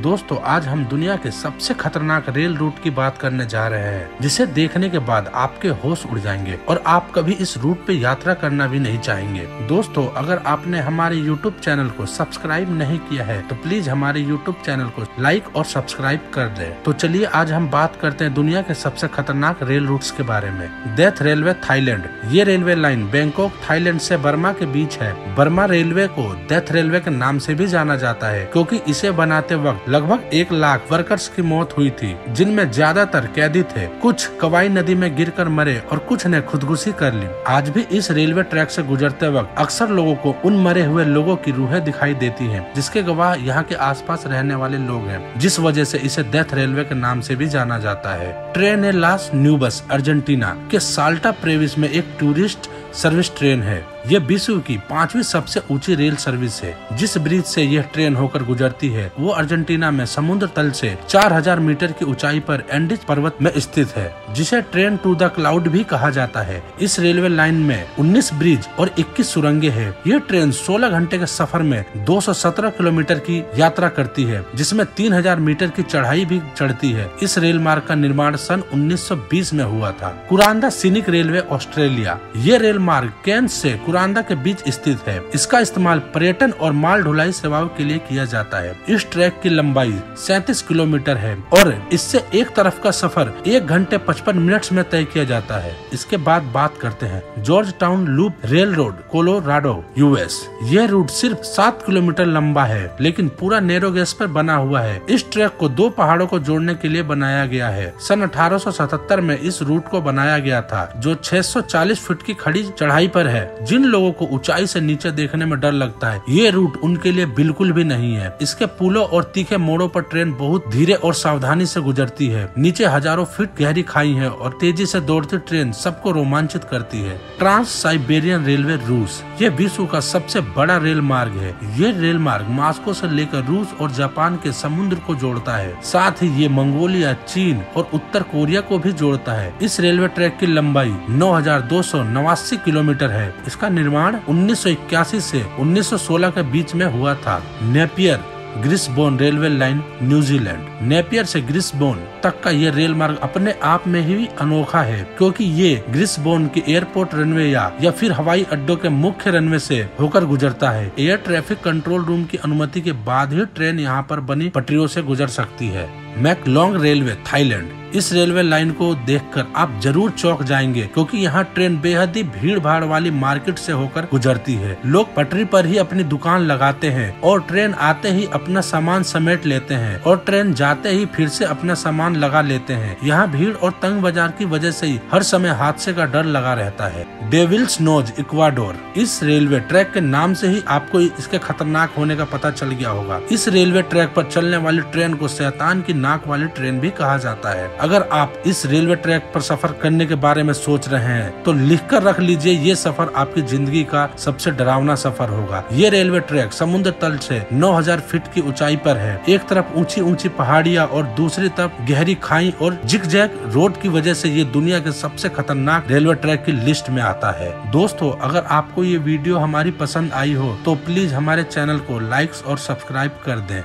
दोस्तों, आज हम दुनिया के सबसे खतरनाक रेल रूट की बात करने जा रहे हैं, जिसे देखने के बाद आपके होश उड़ जाएँगे और आप कभी इस रूट पे यात्रा करना भी नहीं चाहेंगे। दोस्तों, अगर आपने हमारे यूट्यूब चैनल को सब्सक्राइब नहीं किया है तो प्लीज़ हमारे यूट्यूब चैनल को लाइक और सब्सक्राइब कर दे। तो चलिए, आज हम बात करते हैं दुनिया के सबसे खतरनाक रेल रूट के बारे में। डेथ रेलवे थाईलैंड ये रेलवे लाइन बैंकॉक थाईलैंड से बर्मा के बीच है। बर्मा रेलवे को डेथ रेलवे के नाम से भी जाना जाता है, क्योंकि इसे बनाते वक्त लगभग एक लाख वर्कर्स की मौत हुई थी, जिनमें ज़्यादातर कैदी थे। कुछ कवाई नदी में गिरकर मरे और कुछ ने खुदकुशी कर ली। आज भी इस रेलवे ट्रैक से गुजरते वक्त अक्सर लोगों को उन मरे हुए लोगों की रूहें दिखाई देती हैं, जिसके गवाह यहाँ के आसपास रहने वाले लोग हैं, जिस वजह से इसे डेथ रेलवे के नाम से भी जाना जाता है। ट्रेन है लास न्यूबस, अर्जेंटीना के साल्टा प्रेविस में एक टूरिस्ट सर्विस ट्रेन है। ये विश्व की पांचवी सबसे ऊँची रेल सर्विस है। जिस ब्रिज से यह ट्रेन होकर गुजरती है, वो अर्जेंटीना में समुद्र तल से 4000 मीटर की ऊंचाई पर एंडिज पर्वत में स्थित है, जिसे ट्रेन टू द क्लाउड भी कहा जाता है। इस रेलवे लाइन में 19 ब्रिज और 21 सुरंगे है। यह ट्रेन 16 घंटे के सफ़र में 217 किलोमीटर की यात्रा करती है, जिसमें 3000 मीटर की चढ़ाई भी चढ़ती है। इस रेल मार्ग का निर्माण सन उन्नीस सौ बीस में हुआ था। Kuranda scenic railway Australia. ये रेल मार्ग कैंस से कुरानदा के बीच स्थित है। इसका इस्तेमाल पर्यटन और माल ढुलाई सेवाओं के लिए किया जाता है। इस ट्रैक की लंबाई सैतीस किलोमीटर है और इससे एक तरफ़ का सफ़र एक घंटे पचपन मिनट में तय किया जाता है। इसके बाद बात करते हैं। George town loop rail road, Colorado, US. यह रूट सिर्फ़ सात किलोमीटर लंबा है, लेकिन पूरा नेरो गैस पर बना हुआ है। इस ट्रैक को दो पहाड़ों को जोड़ने के लिए बनाया गया है। सन 1877 में इस रूट को बनाया गया था, जो 640 फीट की खड़ी चढ़ाई पर है। जिन लोगों को ऊंचाई से नीचे देखने में डर लगता है, ये रूट उनके लिए बिल्कुल भी नहीं है। इसके पुलों और तीखे मोड़ों पर ट्रेन बहुत धीरे और सावधानी से गुजरती है। नीचे हज़ारों फीट गहरी खाई है और तेज़ी से दौड़ती ट्रेन सबको रोमांचित करती है। ट्रांस साइबेरियन रेलवे रूस, ये विश्व का सबसे बड़ा रेल मार्ग है। ये रेल मार्ग मास्को से लेकर रूस और जापान के समुद्र को जोड़ता है। साथ ही ये मंगोलिया, चीन और उत्तर कोरिया को भी जोड़ता है। इस रेलवे ट्रैक की लंबाई नौ हज़ार दो सौ नवासी किलोमीटर है। इसका निर्माण 1981 से 1916 के बीच में हुआ था। Napier ग्रिसबोन railway line New Zealand Napier से ग्रिसबोन तक का ये रेल मार्ग अपने आप में ही अनोखा है, क्योंकि ये ग्रिसबोन के एयरपोर्ट रनवे या या फिर हवाई अड्डों के मुख्य रनवे से होकर गुजरता है। एयर ट्रैफ़िक कंट्रोल रूम की अनुमति के बाद ही ट्रेन यहाँ पर बनी पटरियों से गुजर सकती है। Maeklong railway, Thailand. इस रेलवे लाइन को देखकर आप ज़रूर चौक जाएँगे, क्योंकि यहाँ ट्रेन बेहद ही भीड़ भाड़ वाली मार्केट से होकर गुजरती है। लोग पटरी पर ही अपनी दुकान लगाते हैं और ट्रेन आते ही अपना सामान समेट लेते हैं और ट्रेन जाते ही फिर से अपना सामान लगा लेते हैं। यहाँ भीड़ और तंग बाज़ार की वजह से ही हर समय हादसे का डर लगा रहता है। डेविल्स नोज़ इक्वाडोर इस रेलवे ट्रैक के नाम से ही आपको इसके खतरनाक होने का पता चल गया होगा। इस रेलवे ट्रैक पर चलने वाली ट्रेन को शैतान की नाक वाली ट्रेन भी कहा जाता है। अगर आप इस रेलवे ट्रैक पर सफ़र करने के बारे में सोच रहे हैं तो लिख कर रख लीजिए ये सफ़र आपकी ज़िंदगी का सबसे डरावना सफ़र होगा। ये रेलवे ट्रैक समुद्र तल से 9000 फीट की ऊंचाई पर है। एक तरफ़ ऊँची ऊँची पहाड़ियाँ और दूसरी तरफ़ गहरी खाई और जिग रोड की वजह से ये दुनिया के सबसे खतरनाक रेलवे ट्रैक की लिस्ट में आता है। दोस्तों, अगर आपको ये वीडियो हमारी पसंद आई हो तो प्लीज़ हमारे चैनल को लाइक्स और सब्सक्राइब कर दें।